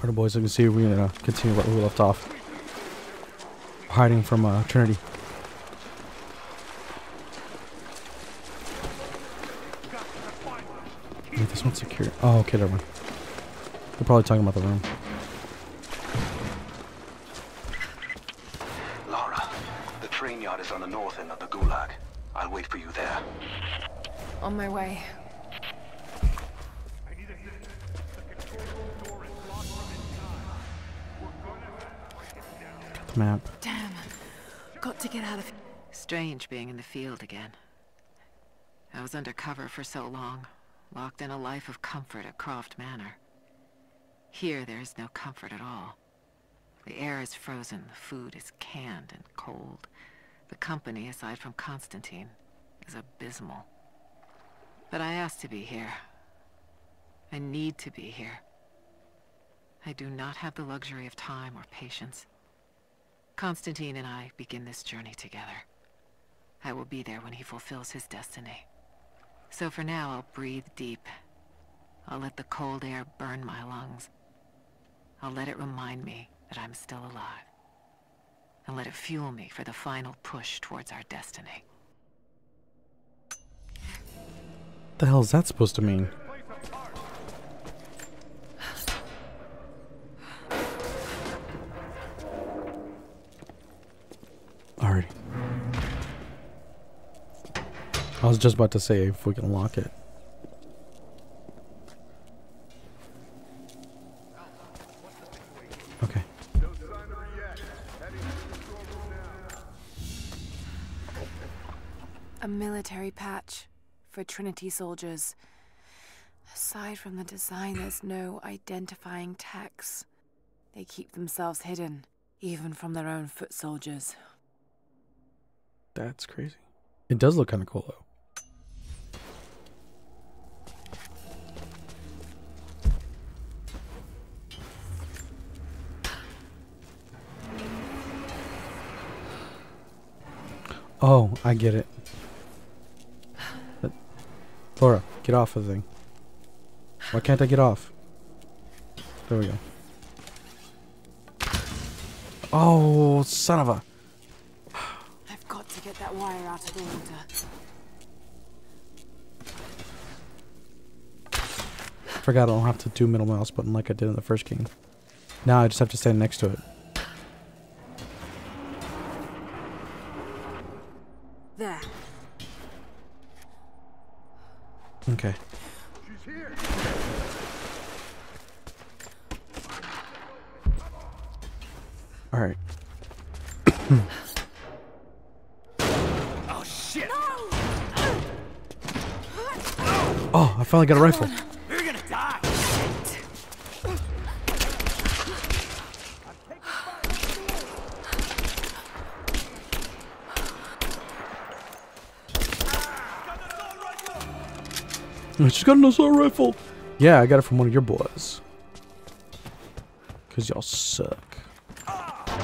Alright boys, you can see we're gonna continue where we left off. Hiding from uh, Trinity. Wait, this one's secure. Oh, okay, never mind. They're probably talking about the room. Lara, the train yard is on the north end of the Gulag. I'll wait for you there. On my way. Map. Damn. Got to get out of Strange being in the field again. I was under cover for so long, locked in a life of comfort at Croft Manor. Here there is no comfort at all. The air is frozen, the food is canned and cold. The company, aside from Constantine, is abysmal. But I asked to be here. I need to be here. I do not have the luxury of time or patience. Constantine and I begin this journey together. I will be there when he fulfills his destiny. So for now, I'll breathe deep. I'll let the cold air burn my lungs. I'll let it remind me that I'm still alive. And let it fuel me for the final push towards our destiny. the hell is that supposed to mean? I was just about to say if we can lock it. Okay. a military patch for Trinity soldiers. Aside from the design, there's no identifying text. They keep themselves hidden, even from their own foot soldiers. That's crazy. It does look kind of cool though. I get it. But- Laura, get off of the thing. Why can't I get off? There we go. Oh, son of a. I've got to get that wire out of the water. Forgot I don't have to do middle mouse button like I did in the first game. Now I just have to stand next to it. There. Okay. All right. Oh shit! Oh, I finally got a rifle. You're gonna die! I just got an assault rifle. Yeah, I got it from one of your boys. Cause y'all suck.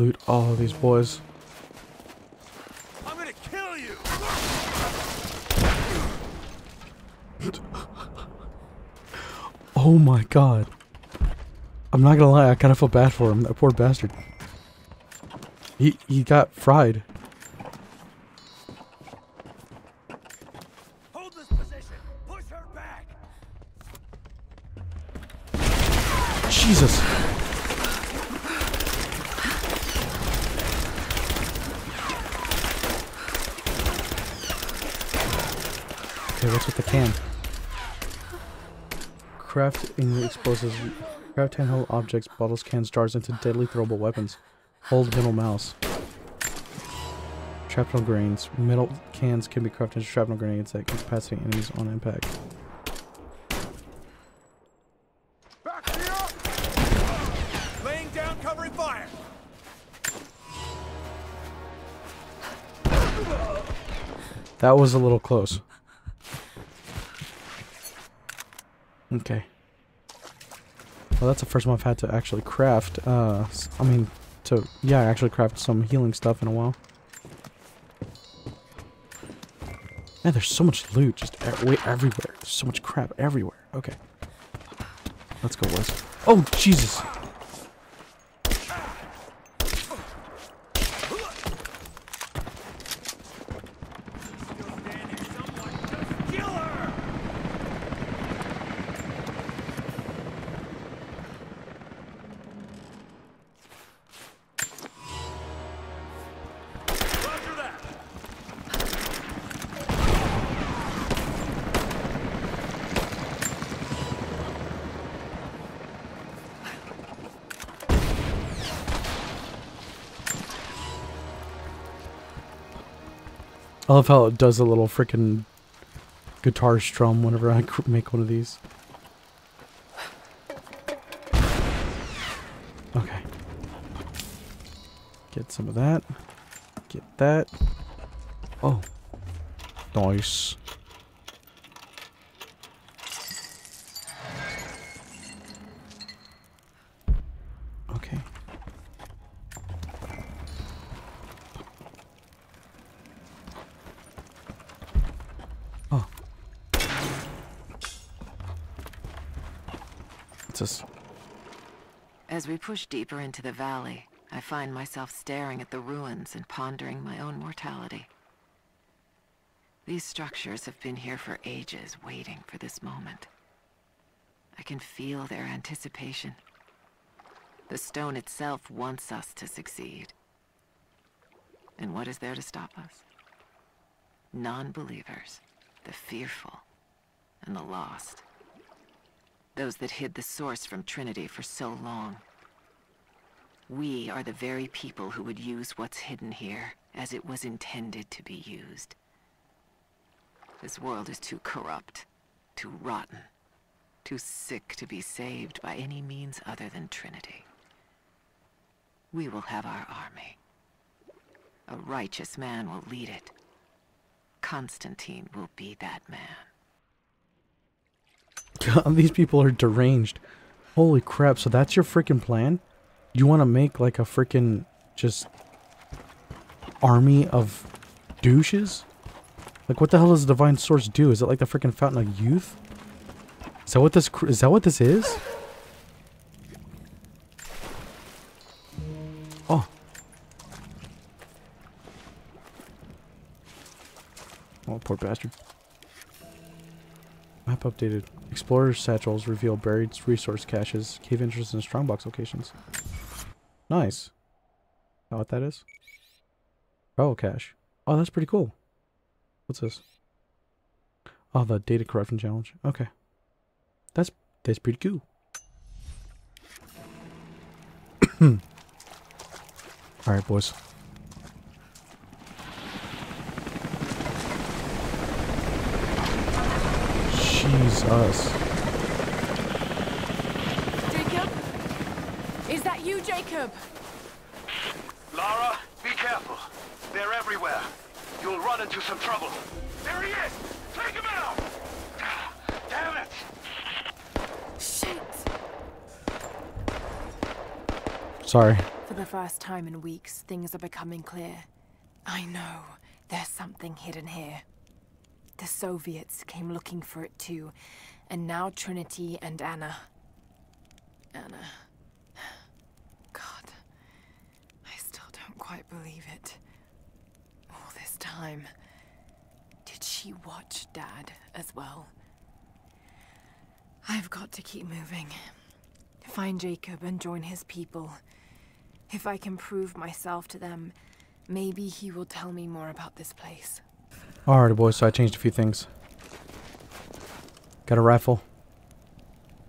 Loot all of these boys. I'm gonna kill you! Oh my god. I'm not gonna lie, I kind of feel bad for him. That poor bastard. He he got fried. Hold this position! Push her back! Jesus. What's with the can? Craft Crafting explosives. Craft handheld objects, bottles, cans, jars into deadly throwable weapons. Hold middle mouse. Shrapnel grenades. Metal cans can be crafted into shrapnel grenades that can incapacitate enemies on impact. Back me! Laying down covering fire! That was a little close. Okay. Well, that's the first one I've had to actually craft. Uh, I mean, to yeah, actually craft some healing stuff in a while. Man, there's so much loot just e- everywhere. There's so much crap everywhere. Okay. Let's go, boys. Oh, Jesus. I love how it does a little freaking guitar strum whenever I make one of these. Okay. Get some of that. Get that. Oh. Nice. Okay. Oh. What's this? As we push deeper into the valley, I find myself staring at the ruins and pondering my own mortality. These structures have been here for ages, waiting for this moment. I can feel their anticipation. The stone itself wants us to succeed. And what is there to stop us? Non-believers, the fearful, and the lost. Those that hid the source from Trinity for so long. We are the very people who would use what's hidden here as it was intended to be used. This world is too corrupt, too rotten, too sick to be saved by any means other than Trinity. We will have our army. A righteous man will lead it. Constantine will be that man. God, these people are deranged. Holy crap, so that's your freaking plan? You want to make like a freaking just army of douches? Like what the hell does the divine source do? Is it like the freaking fountain of youth? Is that what this is that what this is? Oh. Oh, poor bastard. Map updated. Explorer's satchels reveal buried resource caches, cave entrances, and strongbox locations. Nice. That what that is? Oh, cache. Oh, that's pretty cool. What's this? Oh, the data corruption challenge. Okay. That's that's pretty cool. All right, boys. Jesus. Jacob? Is that you, Jacob? Lara, be careful. They're everywhere. You'll run into some trouble. There he is! Take him out! Damn it! Shit! Sorry. For the first time in weeks, things are becoming clear. I know there's something hidden here. The Soviets came looking for it too, and now Trinity and Anna. Anna. God, I still don't quite believe it. All this time. Did she watch Dad as well? I've got to keep moving. Find Jacob and join his people. If I can prove myself to them, maybe he will tell me more about this place. Alright, boys, so I changed a few things. Got a rifle.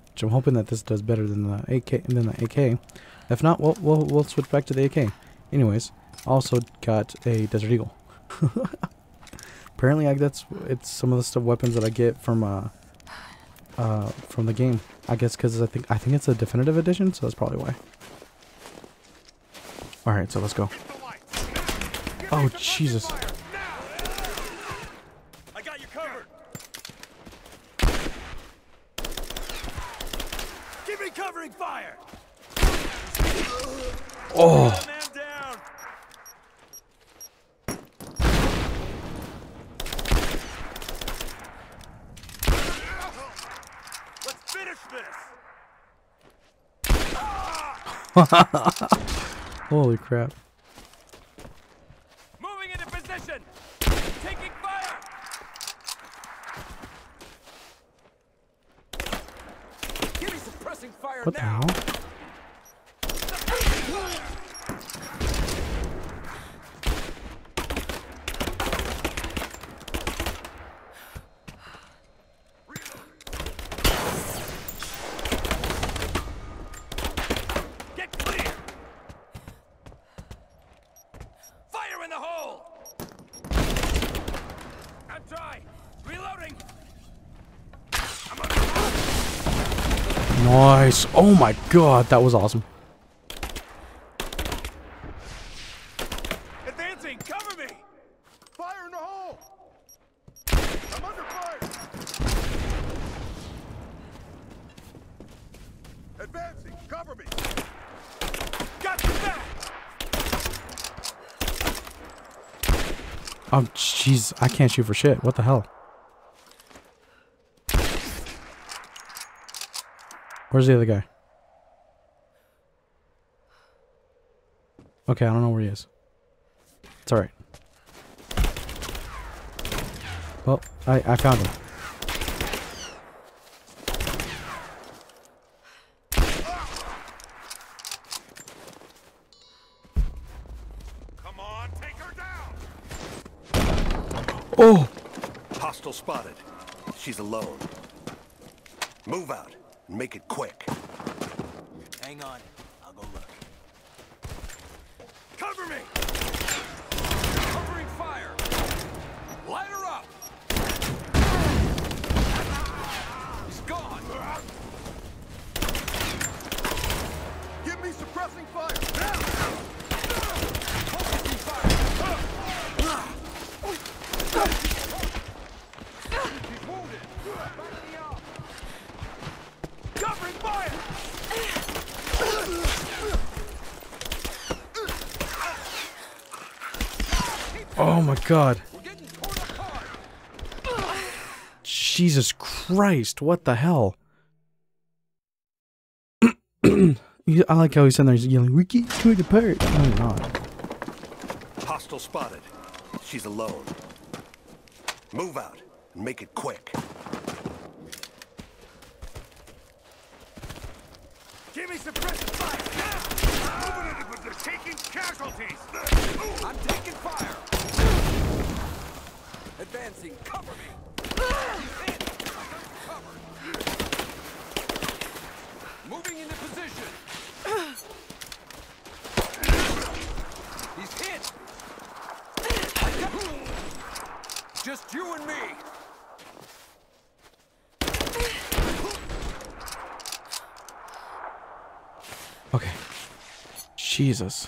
Which I'm hoping that this does better than the AK than the AK. If not, we'll we'll, we'll switch back to the AK. Anyways, also got a Desert Eagle. Apparently, I, that's it's some of the stuff weapons that I get from uh uh from the game. I guess because I think I think it's a definitive edition, so that's probably why. All right, so let's go. Oh, Jesus. fire. Now. I got you covered. Give me covering fire. Oh, Man down. Let's finish this. holy crap! Moving into position. Taking fire. Give me suppressing fire What the hell? Get clear. Fire in the hole. I'm dry. Reloading. I'm under Nice. Oh my god, that was awesome. Advancing. Cover me. Fire in the hole! I'm under fire! Advancing! Cover me! Got you back. Oh jeez, I can't shoot for shit. What the hell? Where's the other guy? Okay, I don't know where he is. It's alright. Well, I, I found him. Come on, take her down. Oh! Hostile spotted. She's alone. Move out and make it quick. Hang on. I'll go look. Cover me. Covering fire. Light her up. He's gone. Give me suppressing fire! Focusing fire. He's wounded. Back me up. Covering fire. Oh my god. We're getting torn apart. Jesus Christ, what the hell? I like how he's in there he's yelling, we get torn apart. No, you're not. Hostile spotted. She's alone. Move out and make it quick. Give me suppressing fire. Moving into position. Taking casualties. I'm taking fire. Advancing. Cover me. Moving into position. He's hit. Just you and me. Okay. Jesus.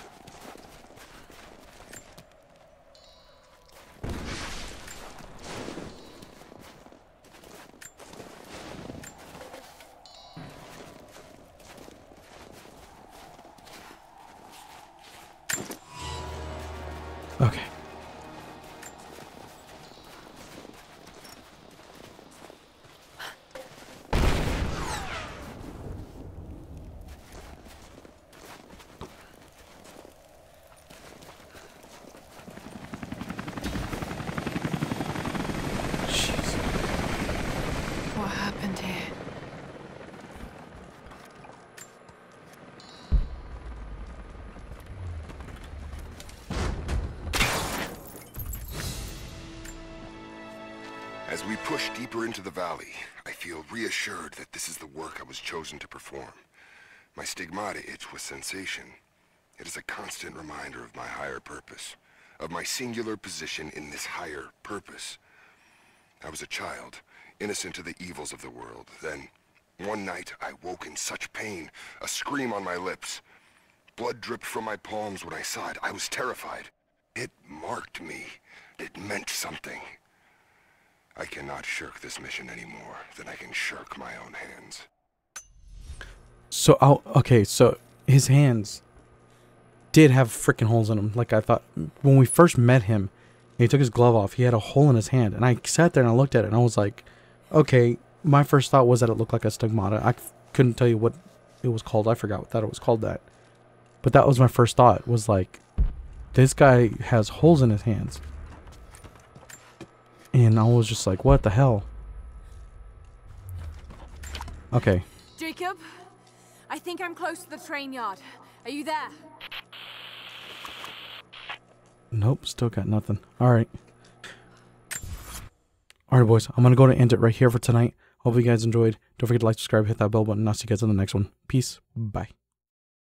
Okay. As we push deeper into the valley, I feel reassured that this is the work I was chosen to perform. My stigmata itch with sensation. It is a constant reminder of my higher purpose. of my singular position in this higher purpose. I was a child, innocent to the evils of the world. Then, one night, I woke in such pain, a scream on my lips. Blood dripped from my palms when I saw it. I was terrified. It marked me. It meant something. I cannot shirk this mission any more than I can shirk my own hands. So, oh, okay, so his hands did have freaking holes in them. Like I thought when we first met him, he took his glove off. He had a hole in his hand, and I sat there and I looked at it, and I was like, okay. My first thought was that it looked like a stigmata. I couldn't tell you what it was called. I forgot what that it was called that. But that was my first thought. Was like, this guy has holes in his hands, and I was just like, what the hell? Okay, Jacob, I think I'm close to the train yard. Are you there? Nope, still got nothing. Alright. Alright, boys. I'm going to go to end it right here for tonight. Hope you guys enjoyed. Don't forget to like, subscribe, hit that bell button. I'll see you guys in the next one. Peace. Bye.